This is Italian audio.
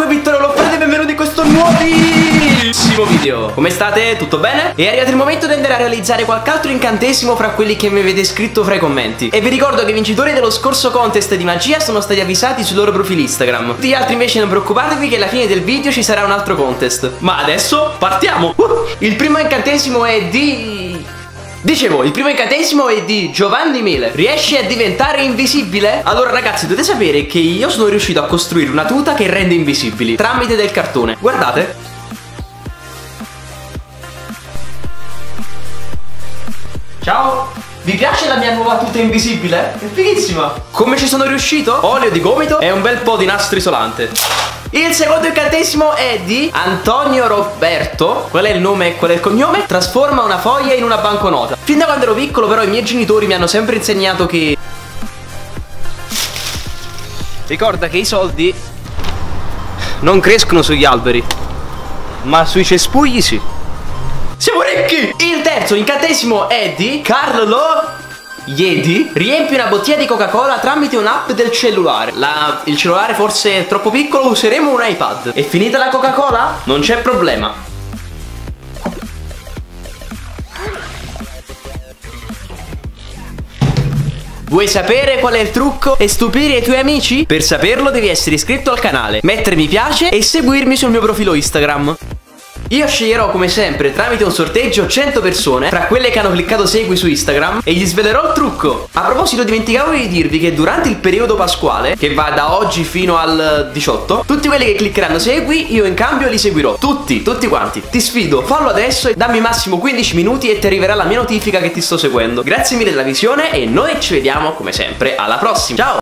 Ecco Vittorio Loffredi, benvenuti in questo nuovissimo video Come state? Tutto bene? È arrivato il momento di andare a realizzare qualche altro incantesimo fra quelli che mi avete scritto fra i commenti E vi ricordo che i vincitori dello scorso contest di magia sono stati avvisati sui loro profili Instagram Tutti gli altri invece non preoccupatevi che alla fine del video ci sarà un altro contest Ma adesso partiamo! Uh! Il primo incantesimo è di... Dicevo, il primo incantesimo è di Giovanni Miller Riesci a diventare invisibile? Allora ragazzi, dovete sapere che io sono riuscito a costruire una tuta che rende invisibili Tramite del cartone Guardate Ciao vi piace la mia nuova tuta invisibile? È fighissima Come ci sono riuscito? Olio di gomito e un bel po' di nastro isolante il secondo incantesimo è di Antonio Roberto Qual è il nome e qual è il cognome? Trasforma una foglia in una banconota Fin da quando ero piccolo però i miei genitori mi hanno sempre insegnato che Ricorda che i soldi non crescono sugli alberi Ma sui cespugli sì Siamo ricchi! Il terzo incantesimo è di Carlo Yeti riempi una bottiglia di Coca-Cola tramite un'app del cellulare. La, il cellulare forse è troppo piccolo, useremo un iPad. È finita la Coca-Cola? Non c'è problema. Vuoi sapere qual è il trucco e stupire i tuoi amici? Per saperlo devi essere iscritto al canale, mettere mi piace e seguirmi sul mio profilo Instagram. Io sceglierò come sempre tramite un sorteggio 100 persone Tra quelle che hanno cliccato segui su Instagram E gli svelerò il trucco. A proposito dimenticavo di dirvi che durante il periodo pasquale Che va da oggi fino al 18 Tutti quelli che cliccheranno segui Io in cambio li seguirò. Tutti, tutti quanti. Ti sfido, fallo adesso e dammi massimo 15 minuti E ti arriverà la mia notifica che ti sto seguendo. Grazie mille della visione E noi ci vediamo come sempre alla prossima. Ciao